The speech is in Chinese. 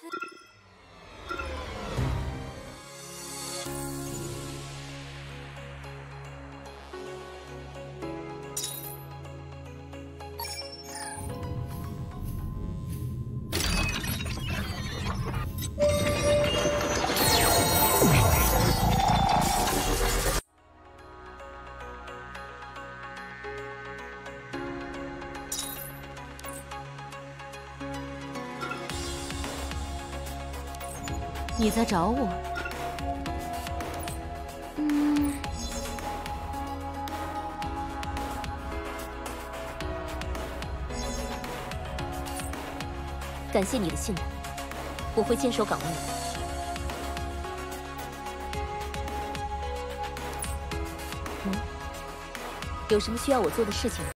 Huh? 你在找我？嗯，感谢你的信任，我会坚守岗位。嗯，有什么需要我做的事情吗？